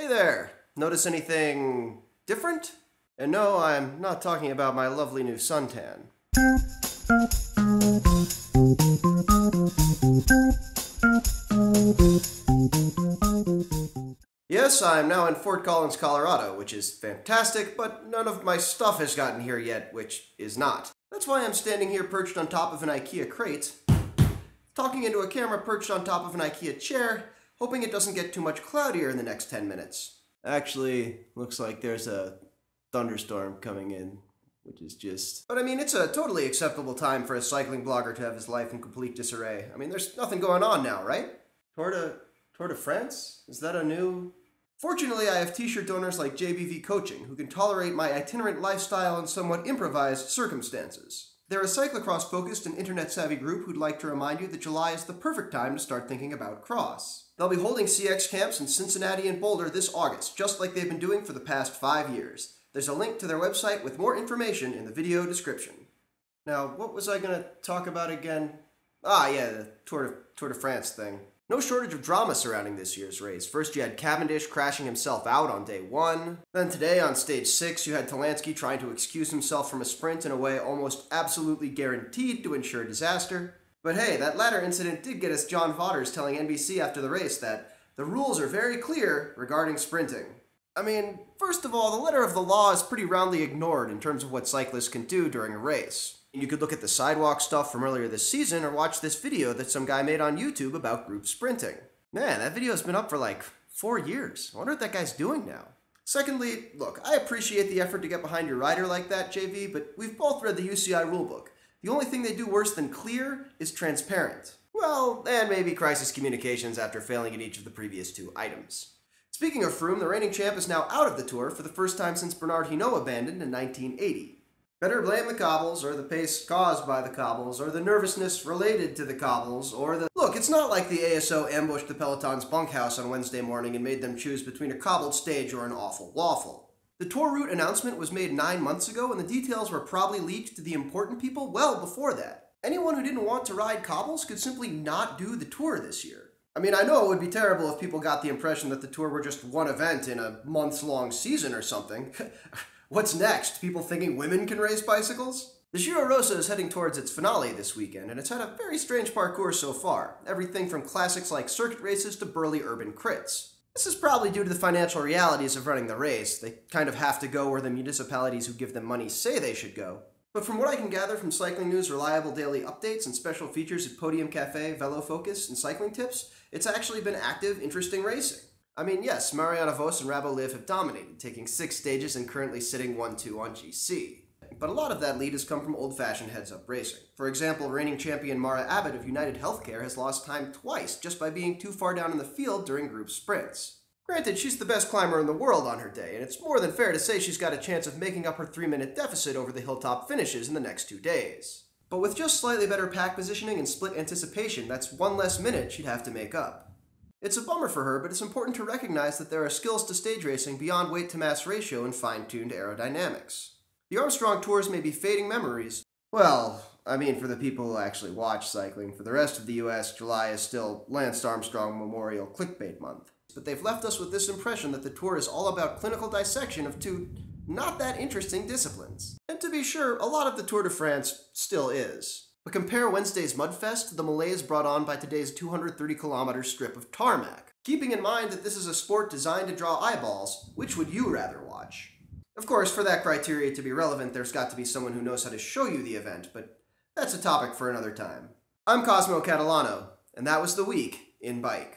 Hey there! Notice anything different? And no, I'm not talking about my lovely new suntan. Yes, I'm now in Fort Collins, Colorado, which is fantastic, but none of my stuff has gotten here yet, which is not. That's why I'm standing here perched on top of an IKEA crate, talking into a camera perched on top of an IKEA chair, hoping it doesn't get too much cloudier in the next 10 minutes. Actually, looks like there's a thunderstorm coming in, which is just. But I mean, it's a totally acceptable time for a cycling blogger to have his life in complete disarray. I mean, there's nothing going on now, right? Tour de, Tour de France? Is that a new. Fortunately, I have t shirt donors like JBV Coaching who can tolerate my itinerant lifestyle and somewhat improvised circumstances. They're a cyclocross focused and internet savvy group who'd like to remind you that July is the perfect time to start thinking about cross. They'll be holding CX camps in Cincinnati and Boulder this August, just like they've been doing for the past five years. There's a link to their website with more information in the video description. Now, what was I going to talk about again? Ah, yeah, the Tour de, Tour de France thing. No shortage of drama surrounding this year's race. First, you had Cavendish crashing himself out on day one. Then today, on stage six, you had Talansky trying to excuse himself from a sprint in a way almost absolutely guaranteed to ensure disaster. But hey, that latter incident did get us John Vaughters telling NBC after the race that the rules are very clear regarding sprinting. I mean, first of all, the letter of the law is pretty roundly ignored in terms of what cyclists can do during a race. You could look at the sidewalk stuff from earlier this season or watch this video that some guy made on YouTube about group sprinting. Man, that video's been up for like four years. I wonder what that guy's doing now. Secondly, look, I appreciate the effort to get behind your rider like that, JV, but we've both read the UCI rulebook. The only thing they do worse than clear is transparent. Well, and maybe crisis communications after failing in each of the previous two items. Speaking of Froome, the reigning champ is now out of the tour for the first time since Bernard Hinault abandoned in 1980. Better blame the cobbles, or the pace caused by the cobbles, or the nervousness related to the cobbles, or the. Look, it's not like the ASO ambushed the Peloton's bunkhouse on Wednesday morning and made them choose between a cobbled stage or an awful waffle. The tour route announcement was made nine months ago, and the details were probably leaked to the important people well before that. Anyone who didn't want to ride cobbles could simply not do the tour this year. I mean, I know it would be terrible if people got the impression that the tour were just one event in a months long season or something. What's next? People thinking women can race bicycles? The Giro Rosa is heading towards its finale this weekend, and it's had a very strange parcours so far. Everything from classics like circuit races to burly urban crits. This is probably due to the financial realities of running the race. They kind of have to go where the municipalities who give them money say they should go. But from what I can gather from Cycling News' reliable daily updates and special features at Podium Cafe, Velo Focus, and Cycling Tips, it's actually been active, interesting racing. I mean, yes, Marianne Vos and Rabo Liv have dominated, taking six stages and currently sitting 1 2 on GC. But a lot of that lead has come from old fashioned heads up racing. For example, reigning champion Mara Abbott of United Healthcare has lost time twice just by being too far down in the field during group sprints. Granted, she's the best climber in the world on her day, and it's more than fair to say she's got a chance of making up her three minute deficit over the hilltop finishes in the next two days. But with just slightly better pack positioning and split anticipation, that's one less minute she'd have to make up. It's a bummer for her, but it's important to recognize that there are skills to stage racing beyond weight to mass ratio and fine tuned aerodynamics. The Armstrong tours may be fading memories. Well, I mean, for the people who actually watch cycling, for the rest of the US, July is still Lance Armstrong Memorial Clickbait Month. But they've left us with this impression that the tour is all about clinical dissection of two not that interesting disciplines. And to be sure, a lot of the Tour de France still is. But compare Wednesday's Mudfest to the malaise brought on by today's 230 kilometer strip of tarmac. Keeping in mind that this is a sport designed to draw eyeballs, which would you rather watch? Of course, for that criteria to be relevant, there's got to be someone who knows how to show you the event, but that's a topic for another time. I'm Cosmo Catalano, and that was the week in bike.